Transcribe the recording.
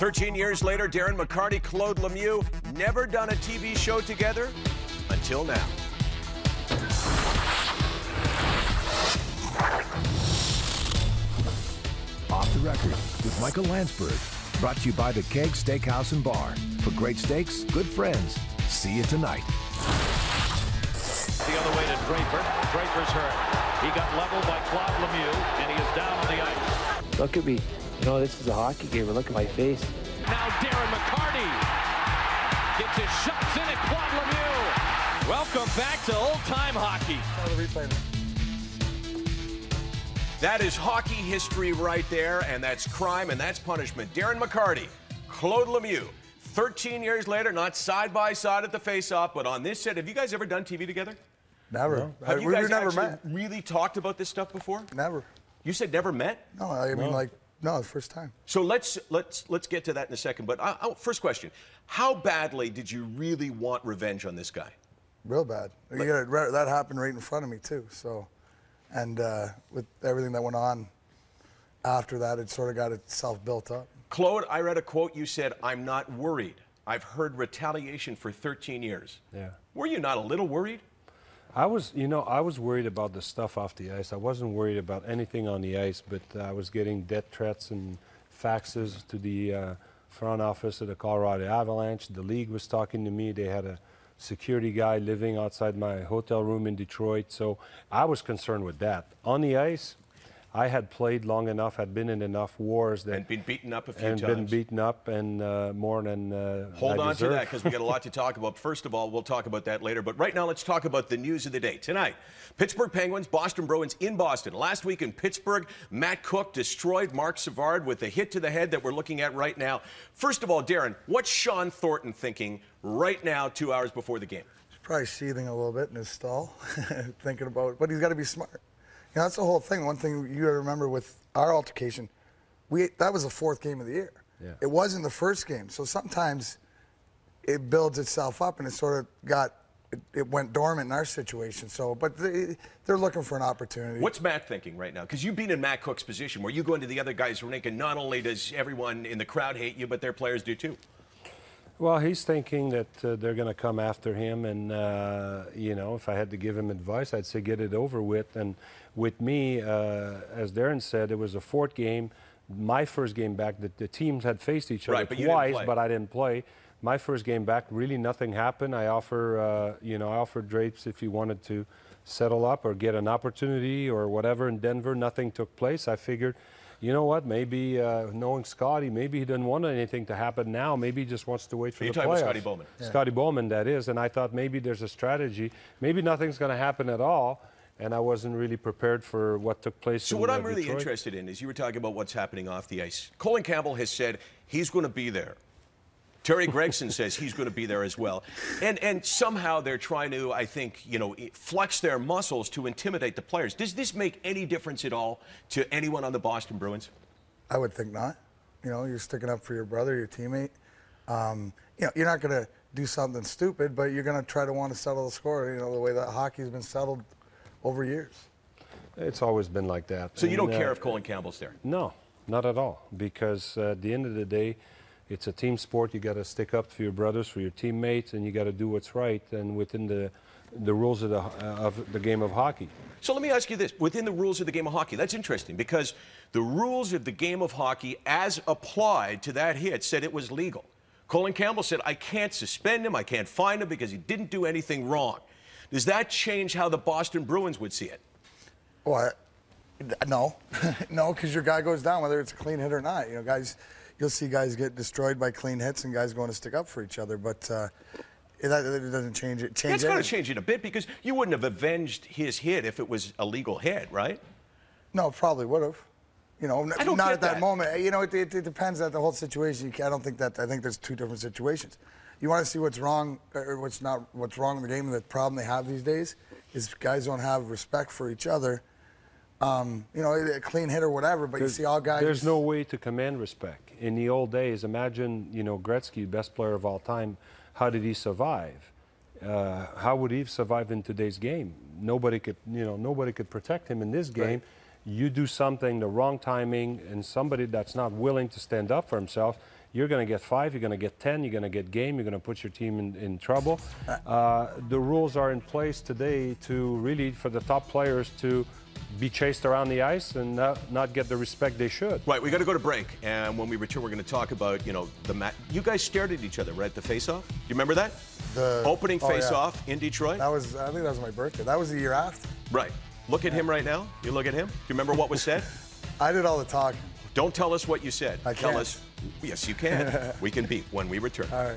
13 years later, Darren McCarty, Claude Lemieux, never done a TV show together until now. Off the record with Michael Landsberg. Brought to you by the Keg Steakhouse and Bar. For great steaks, good friends. See you tonight. The other way to Draper. Draper's hurt. He got leveled by Claude Lemieux, and he is down on the ice. Look at me. You know, this is a hockey game, but look at my face. Now Darren McCarty gets his shots in at Claude Lemieux. Welcome back to old-time hockey. That is hockey history right there, and that's crime and that's punishment. Darren McCarty, Claude Lemieux, 13 years later, not side by side at the face-off, but on this set. Have you guys ever done TV together? Never. I, Have you guys never met. really talked about this stuff before? Never. You said never met. No, I mean, like, no, the first time. So let's let's let's get to that in a second. But I, I, first question: How badly did you really want revenge on this guy? Real bad. You gotta- that happened right in front of me, too. So, and uh, with everything that went on after that, it sort of got itself built up. Claude, I read a quote. You said, "I'm not worried. I've heard retaliation for 13 years." Yeah. Were you not a little worried? I was, you know, I was worried about the stuff off the ice. I wasn't worried about anything on the ice, but I was getting death threats and faxes to the uh, front office of the Colorado Avalanche. The league was talking to me. They had a security guy living outside my hotel room in Detroit, so I was concerned with that. On the ice, I had played long enough, had been in enough wars that And been beaten up a few and times. been beaten up and uh, more than uh, Hold I on to that because we got a lot to talk about. First of all, we'll talk about that later. But right now, let's talk about the news of the day. Tonight, Pittsburgh Penguins, Boston Bruins in Boston. Last week in Pittsburgh, Matt Cooke destroyed Marc Savard with a hit to the head that we're looking at right now. First of all, Darren, what's Shawn Thornton thinking right now, two hours before the game? He's probably seething a little bit in his stall, thinking about it. But he's got to be smart. You know, that's the whole thing. One thing you remember with our altercation, we that was the fourth game of the year. Yeah. It wasn't the first game. So sometimes it builds itself up, and it sort of got it, it went dormant in our situation. So, but they, they're looking for an opportunity. What's Matt thinking right now? Because you've been in Matt Cooke's position where you go into the other guy's rink, and not only does everyone in the crowd hate you, but their players do too. Well, he's thinking that uh, they're going to come after him, and uh, you know, if I had to give him advice, I'd say get it over with. And with me, uh, as Darren said, it was a fourth game. My first game back, the, the teams had faced each other Right, but twice, but I didn't play. My first game back, really nothing happened. I offer, uh, you know, I offered Drapes if he wanted to settle up or get an opportunity or whatever in Denver. Nothing took place. I figured, you know what? Maybe uh, knowing Scotty, maybe he didn't want anything to happen now. Maybe he just wants to wait for You're the talking playoffs. about Scotty Bowman. Scotty Bowman, that is. And I thought maybe there's a strategy. Maybe nothing's going to happen at all. And I wasn't really prepared for what took place. So in, what uh, I'm really Detroit. interested in is you were talking about what's happening off the ice. Colin Campbell has said he's going to be there. Terry Gregson says he's going to be there as well. And and somehow they're trying to, I think, you know, flex their muscles to intimidate the players. Does this make any difference at all to anyone on the Boston Bruins? I would think not. You know, you're sticking up for your brother, your teammate. Um, you know, you're not going to do something stupid, but you're going to try to want to settle the score. You know, the way that hockey's been settled over years. It's always been like that. So you don't And, uh, care if Colin Campbell's there? No, not at all. Because uh, at the end of the day, it's a team sport. You got to stick up for your brothers, for your teammates, and you got to do what's right and within the the rules of the uh, of the game of hockey. So let me ask you this: within the rules of the game of hockey, that's interesting because the rules of the game of hockey, as applied to that hit, said it was legal. Colin Campbell said, "I can't suspend him. I can't fine him because he didn't do anything wrong." Does that change how the Boston Bruins would see it? Well, I, no, no, because your guy goes down, whether it's a clean hit or not. You know, guys, you'll see guys get destroyed by clean hits and guys going to stick up for each other. But uh, it, it doesn't change it. Change It's going to anything. change it a bit because you wouldn't have avenged his hit if it was a legal hit, right? No, probably would have. You know, n- I don't not get at that, that. moment. You know, it, it, it depends on the whole situation. You can, I don't think that. I think there's two different situations. You want to see what's wrong or what's not. What's wrong in the game? And the problem they have these days is guys don't have respect for each other. Um, you know, a clean hit or whatever, but you see all guys. There's no way to command respect. In the old days, imagine, you know, Gretzky, best player of all time, how did he survive? Uh, how would he survive in today's game? Nobody could, you know, nobody could protect him in this game. you do something the wrong timing, and somebody that's not willing to stand up for himself, you're going to get five, you're going to get 10, you're going to get game, you're going to put your team in, in trouble. Uh, the rules are in place today to really, for the top players to be chased around the ice and not, not get the respect they should. Right, we got to go to break, and when we return, we're going to talk about you know the mat. You guys stared at each other right the face-off. Do you remember that? The- opening oh, face-off in Detroit. That was, I think that was my birthday. That was the year after. Right. Look at him right now. You look at him. Do you remember what was said? I did all the talking. Don't tell us what you said. I Tell can't. us. Yes, you can. we can beat when we return. All right.